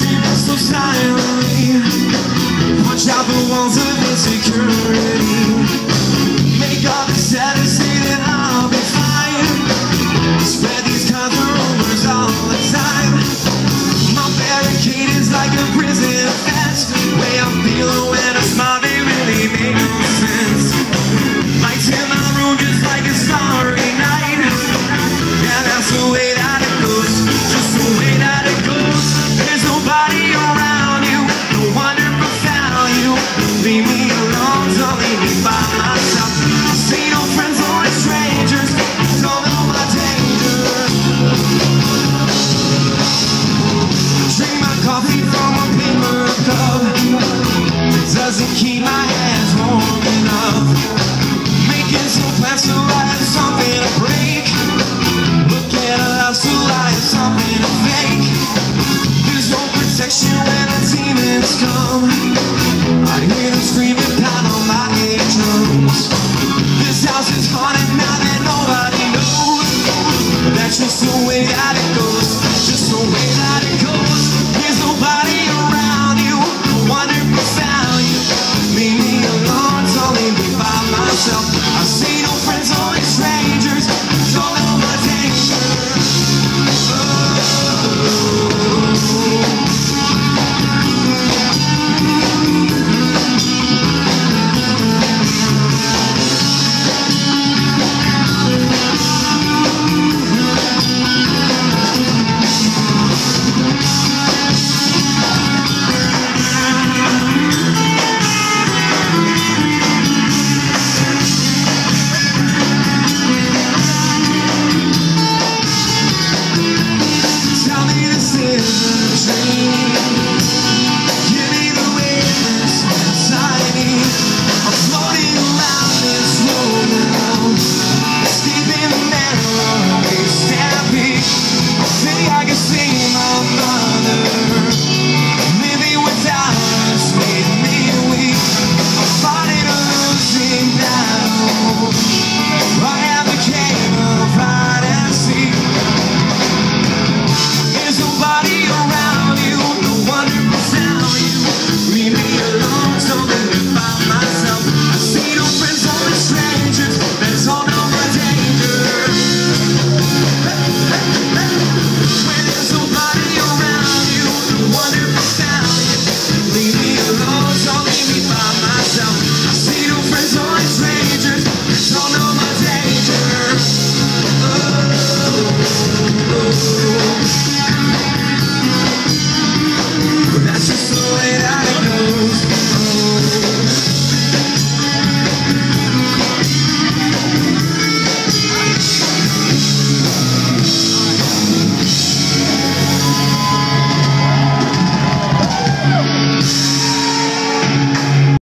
entirely. Punch out the walls of insecurity. Make all the say that I'll be fine. Spread these kinds of rumors all the time. My barricade is like a prison fence. Way I'm feeling when I smile, they really make no sense. Lights in my room just like a starry night. Yeah, that's the way when the demons come. I hear them screaming.